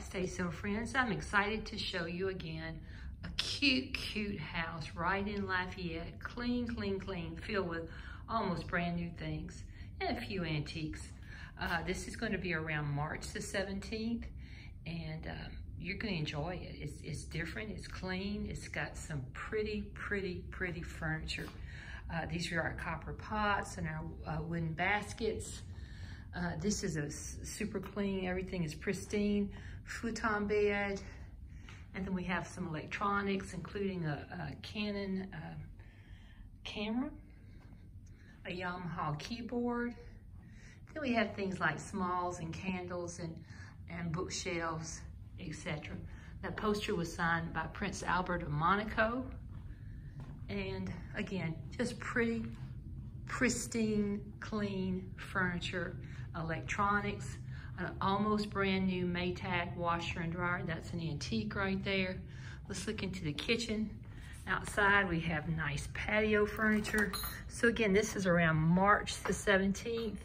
estate sale friends. I'm excited to show you again a cute, cute house right in Lafayette. Clean, clean, clean, filled with almost brand new things and a few antiques. Uh, this is going to be around March the 17th and um, you're going to enjoy it. It's, it's different, it's clean, it's got some pretty, pretty, pretty furniture. Uh, these are our copper pots and our uh, wooden baskets. Uh, this is a super clean, everything is pristine, futon bed. And then we have some electronics, including a, a Canon uh, camera, a Yamaha keyboard. Then we have things like smalls and candles and, and bookshelves, etc. That poster was signed by Prince Albert of Monaco. And again, just pretty, pristine, clean furniture electronics, an almost brand new Maytag washer and dryer. That's an antique right there. Let's look into the kitchen. Outside, we have nice patio furniture. So again, this is around March the 17th.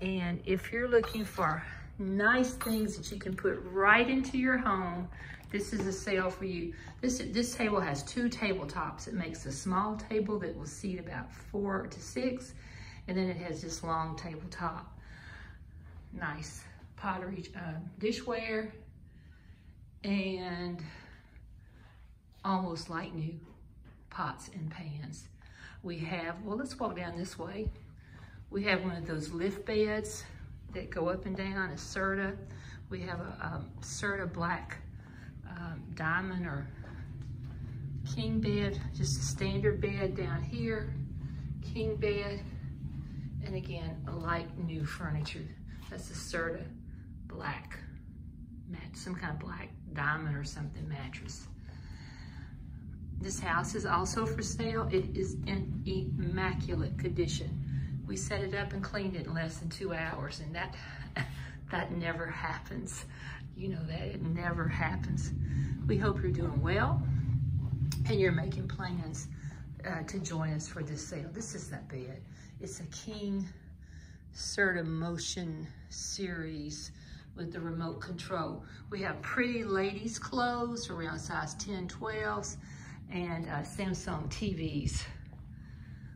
And if you're looking for nice things that you can put right into your home, this is a sale for you. This, this table has two tabletops. It makes a small table that will seat about four to six, and then it has this long tabletop nice pottery uh, dishware and almost like new pots and pans. We have, well, let's walk down this way. We have one of those lift beds that go up and down, a Serta. We have a, a Serta black um, diamond or king bed, just a standard bed down here, king bed, and again, light new furniture. That's a Serta black mat, some kind of black diamond or something mattress. This house is also for sale. It is in immaculate condition. We set it up and cleaned it in less than two hours and that, that never happens. You know that, it never happens. We hope you're doing well and you're making plans uh, to join us for this sale. This is that bed. It's a king Serta Motion series with the remote control. We have pretty ladies clothes around size 10, 12s, and uh, Samsung TVs.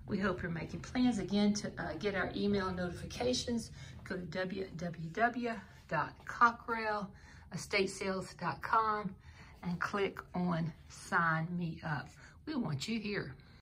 We hope you're making plans. Again, to uh, get our email notifications, go to www.cockrellestatesales.com and click on sign me up. We want you here.